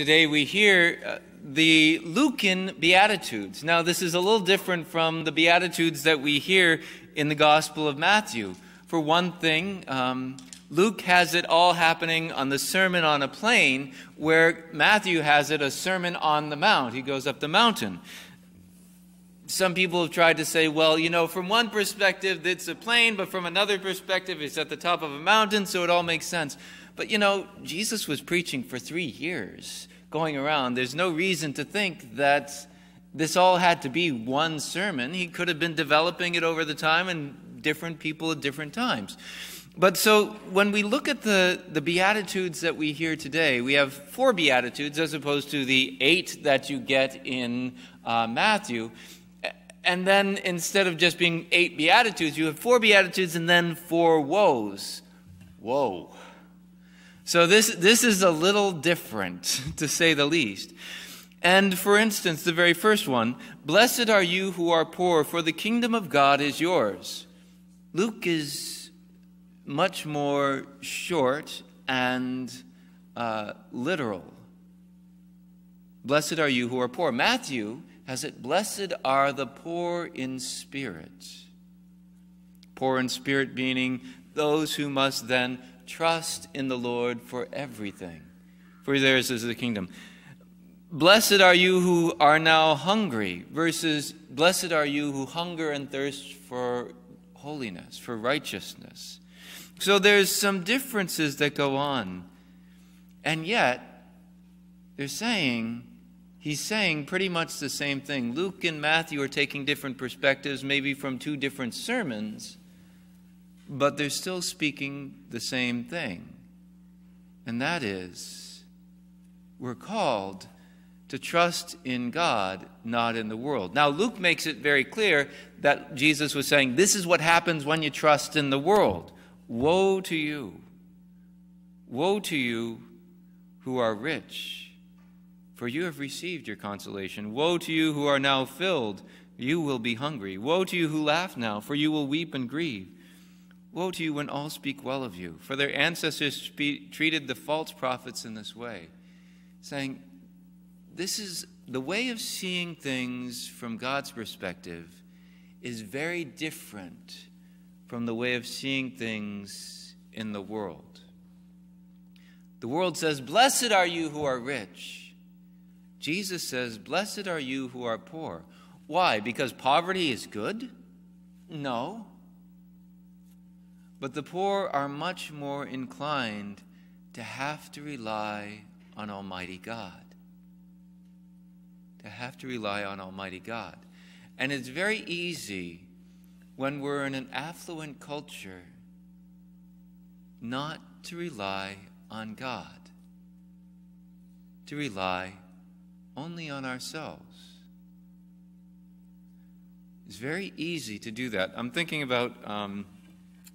Today we hear uh, the Lucan Beatitudes. Now, this is a little different from the Beatitudes that we hear in the Gospel of Matthew. For one thing, um, Luke has it all happening on the Sermon on a Plain, where Matthew has it a Sermon on the Mount. He goes up the mountain. Some people have tried to say, well, you know, from one perspective it's a plain, but from another perspective it's at the top of a mountain, so it all makes sense. But you know, Jesus was preaching for three years going around. There's no reason to think that this all had to be one sermon. He could have been developing it over the time and different people at different times. But so when we look at the, the Beatitudes that we hear today, we have four Beatitudes as opposed to the eight that you get in uh, Matthew. And then instead of just being eight Beatitudes, you have four Beatitudes and then four woes. Whoa. So this, this is a little different, to say the least. And for instance, the very first one Blessed are you who are poor, for the kingdom of God is yours. Luke is much more short and uh, literal. Blessed are you who are poor. Matthew has it, Blessed are the poor in spirit. Poor in spirit meaning those who must then Trust in the Lord for everything, for theirs is the kingdom. Blessed are you who are now hungry, versus blessed are you who hunger and thirst for holiness, for righteousness. So there's some differences that go on. And yet, they're saying, he's saying pretty much the same thing. Luke and Matthew are taking different perspectives, maybe from two different sermons but they're still speaking the same thing. And that is, we're called to trust in God, not in the world. Now, Luke makes it very clear that Jesus was saying, This is what happens when you trust in the world. Woe to you! Woe to you who are rich, for you have received your consolation. Woe to you who are now filled, you will be hungry. Woe to you who laugh now, for you will weep and grieve. Woe to you when all speak well of you, for their ancestors treated the false prophets in this way, saying, This is the way of seeing things from God's perspective is very different from the way of seeing things in the world. The world says, Blessed are you who are rich. Jesus says, Blessed are you who are poor. Why? Because poverty is good? No. But the poor are much more inclined to have to rely on Almighty God. To have to rely on Almighty God. And it's very easy when we're in an affluent culture not to rely on God, to rely only on ourselves. It's very easy to do that. I'm thinking about. Um,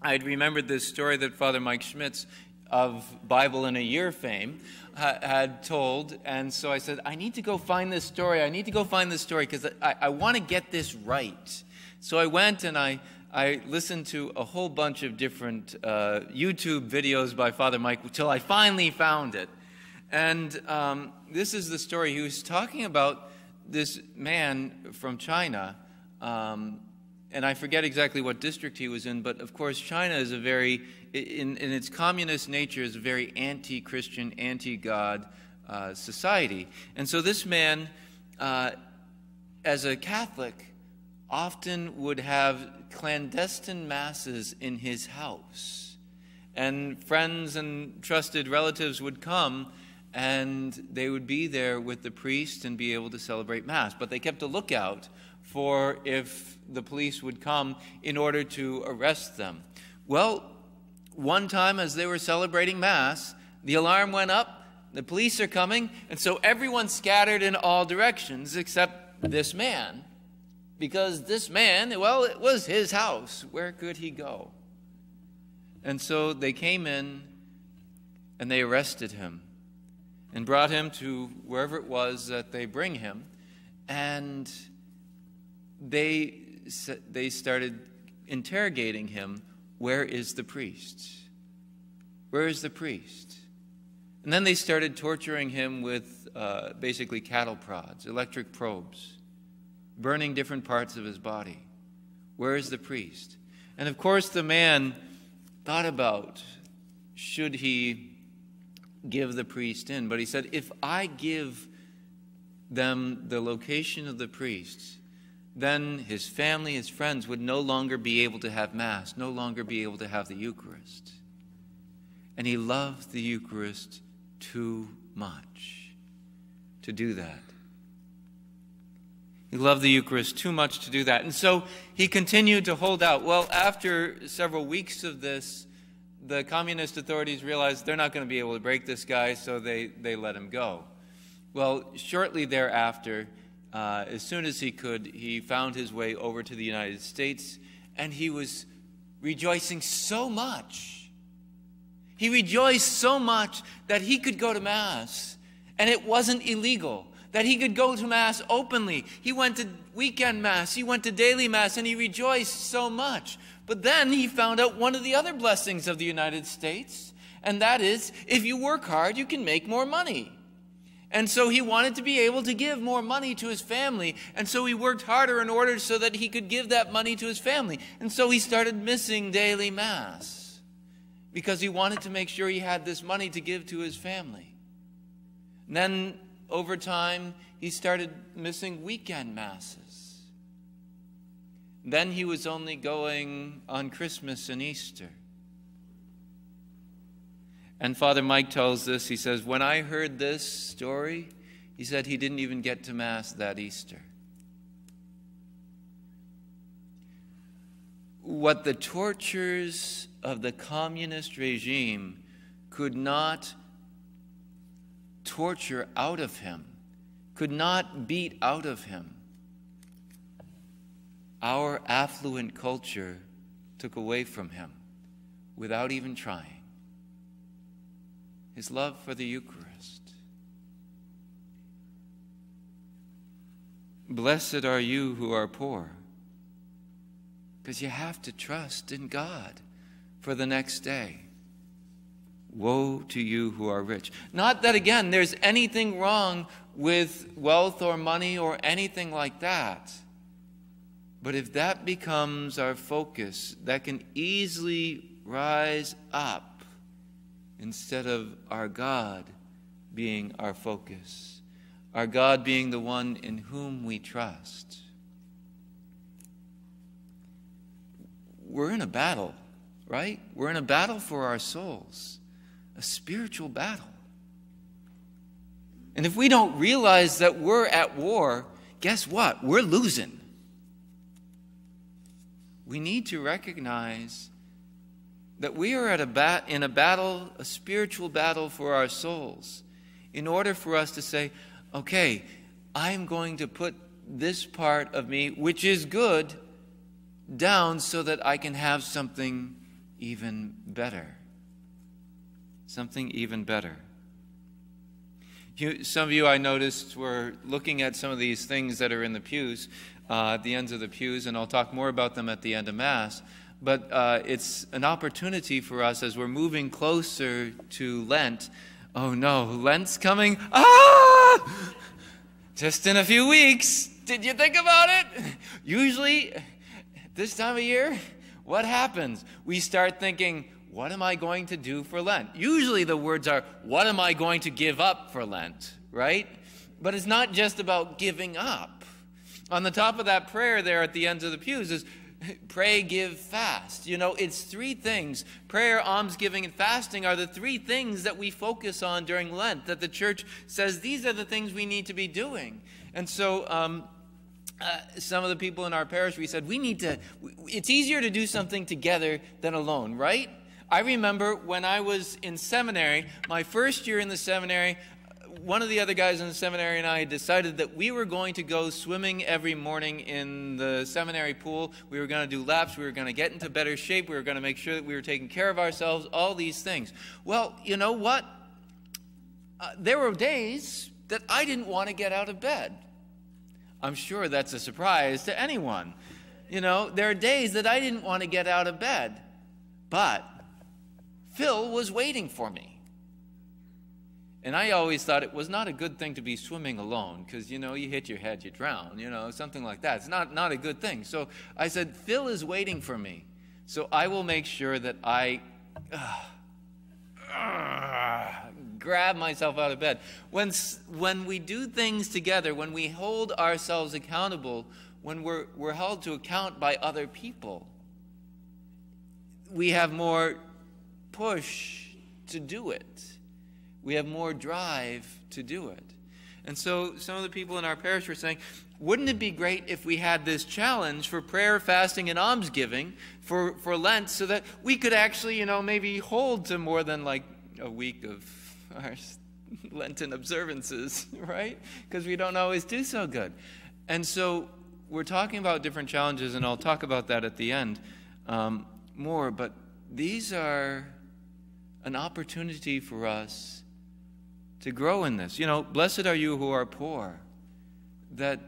I remembered this story that Father Mike Schmitz of Bible in a Year fame ha- had told. And so I said, I need to go find this story. I need to go find this story because I, I want to get this right. So I went and I, I listened to a whole bunch of different uh, YouTube videos by Father Mike until I finally found it. And um, this is the story. He was talking about this man from China um, and I forget exactly what district he was in, but of course, China is a very, in, in its communist nature, is a very anti Christian, anti God uh, society. And so this man, uh, as a Catholic, often would have clandestine masses in his house. And friends and trusted relatives would come and they would be there with the priest and be able to celebrate Mass. But they kept a lookout for if the police would come in order to arrest them. Well, one time as they were celebrating Mass, the alarm went up, the police are coming, and so everyone scattered in all directions except this man. Because this man, well, it was his house. Where could he go? And so they came in and they arrested him and brought him to wherever it was that they bring him. And they, they started interrogating him Where is the priest? Where is the priest? And then they started torturing him with uh, basically cattle prods, electric probes, burning different parts of his body. Where is the priest? And of course, the man thought about should he give the priest in. But he said, if I give them the location of the priests, then his family, his friends would no longer be able to have Mass, no longer be able to have the Eucharist. And he loved the Eucharist too much to do that. He loved the Eucharist too much to do that. And so he continued to hold out. Well, after several weeks of this, the communist authorities realized they're not going to be able to break this guy, so they, they let him go. Well, shortly thereafter, uh, as soon as he could, he found his way over to the United States, and he was rejoicing so much. He rejoiced so much that he could go to Mass, and it wasn't illegal that he could go to Mass openly. He went to weekend Mass, he went to daily Mass, and he rejoiced so much. But then he found out one of the other blessings of the United States, and that is if you work hard, you can make more money. And so he wanted to be able to give more money to his family. And so he worked harder in order so that he could give that money to his family. And so he started missing daily Mass because he wanted to make sure he had this money to give to his family. And then over time, he started missing weekend Masses. Then he was only going on Christmas and Easter. And Father Mike tells this. He says, When I heard this story, he said he didn't even get to Mass that Easter. What the tortures of the communist regime could not torture out of him, could not beat out of him, our affluent culture took away from him without even trying his love for the Eucharist. Blessed are you who are poor, because you have to trust in God for the next day. Woe to you who are rich. Not that, again, there's anything wrong with wealth or money or anything like that. But if that becomes our focus, that can easily rise up instead of our God being our focus, our God being the one in whom we trust. We're in a battle, right? We're in a battle for our souls, a spiritual battle. And if we don't realize that we're at war, guess what? We're losing we need to recognize that we are at a in a battle, a spiritual battle for our souls, in order for us to say, okay, I'm going to put this part of me, which is good, down so that I can have something even better. Something even better. You, some of you I noticed were looking at some of these things that are in the pews uh, at the ends of the pews, and I'll talk more about them at the end of Mass. But uh, it's an opportunity for us as we're moving closer to Lent. Oh no, Lent's coming. Ah! Just in a few weeks. Did you think about it? Usually, this time of year, what happens? We start thinking, what am I going to do for Lent? Usually the words are, what am I going to give up for Lent, right? But it's not just about giving up. On the top of that prayer there at the ends of the pews is pray, give, fast. You know, it's three things. Prayer, almsgiving, and fasting are the three things that we focus on during Lent, that the church says these are the things we need to be doing. And so, um, uh, some of the people in our parish, we said, we need to, it's easier to do something together than alone, right? I remember when I was in seminary, my first year in the seminary, one of the other guys in the seminary and I decided that we were going to go swimming every morning in the seminary pool. We were going to do laps. We were going to get into better shape. We were going to make sure that we were taking care of ourselves, all these things. Well, you know what? Uh, there were days that I didn't want to get out of bed. I'm sure that's a surprise to anyone. You know, there are days that I didn't want to get out of bed. But Phil was waiting for me. And I always thought it was not a good thing to be swimming alone because, you know, you hit your head, you drown, you know, something like that. It's not, not a good thing. So I said, Phil is waiting for me. So I will make sure that I uh, uh, grab myself out of bed. When, when we do things together, when we hold ourselves accountable, when we're, we're held to account by other people, we have more push to do it we have more drive to do it. And so some of the people in our parish were saying, wouldn't it be great if we had this challenge for prayer, fasting, and almsgiving for, for Lent so that we could actually, you know, maybe hold to more than like a week of our Lenten observances, right? Because we don't always do so good. And so we're talking about different challenges, and I'll talk about that at the end um, more, but these are an opportunity for us to grow in this. You know, blessed are you who are poor. That,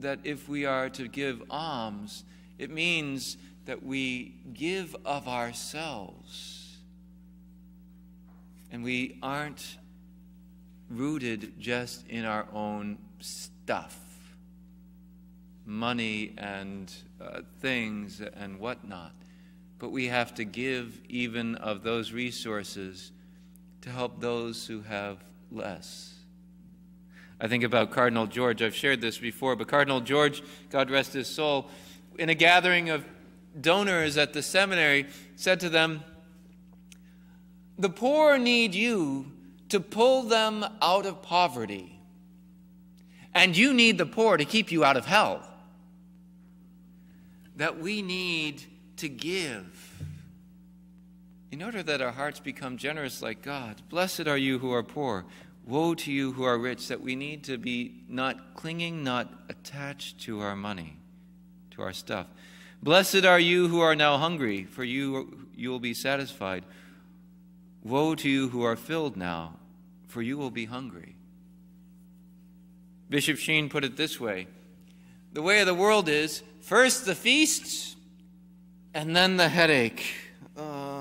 that if we are to give alms, it means that we give of ourselves. And we aren't rooted just in our own stuff money and uh, things and whatnot. But we have to give even of those resources to help those who have less. I think about Cardinal George. I've shared this before, but Cardinal George, God rest his soul, in a gathering of donors at the seminary, said to them, The poor need you to pull them out of poverty, and you need the poor to keep you out of hell. That we need to give in order that our hearts become generous like God. Blessed are you who are poor. Woe to you who are rich, that we need to be not clinging, not attached to our money, to our stuff. Blessed are you who are now hungry, for you, you will be satisfied. Woe to you who are filled now, for you will be hungry. Bishop Sheen put it this way The way of the world is first the feasts, and then the headache. Uh,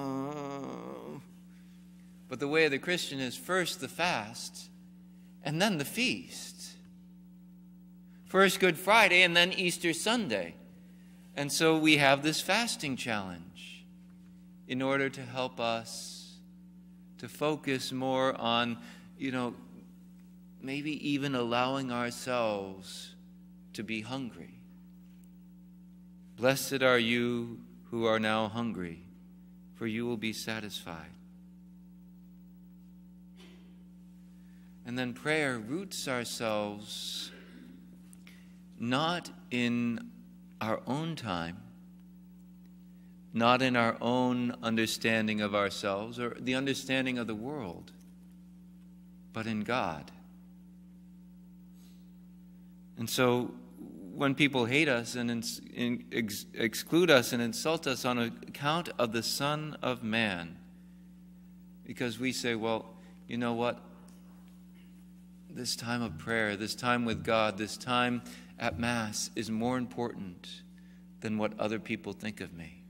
but the way of the Christian is first the fast and then the feast. First Good Friday and then Easter Sunday. And so we have this fasting challenge in order to help us to focus more on, you know, maybe even allowing ourselves to be hungry. Blessed are you who are now hungry, for you will be satisfied. And then prayer roots ourselves not in our own time, not in our own understanding of ourselves or the understanding of the world, but in God. And so when people hate us and ex- exclude us and insult us on account of the Son of Man, because we say, well, you know what? This time of prayer, this time with God, this time at Mass is more important than what other people think of me.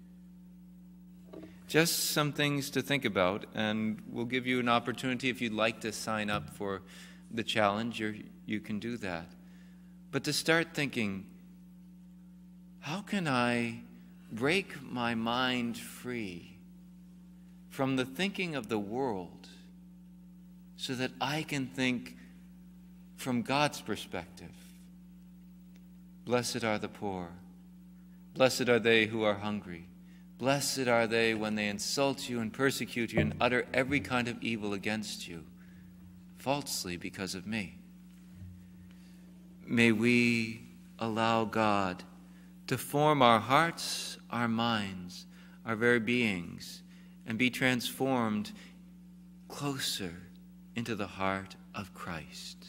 Just some things to think about, and we'll give you an opportunity if you'd like to sign up for the challenge, you you can do that. But to start thinking, how can I break my mind free from the thinking of the world so that I can think from God's perspective. Blessed are the poor. Blessed are they who are hungry. Blessed are they when they insult you and persecute you and utter every kind of evil against you, falsely because of me. May we allow God to form our hearts, our minds, our very beings, and be transformed closer into the heart of Christ.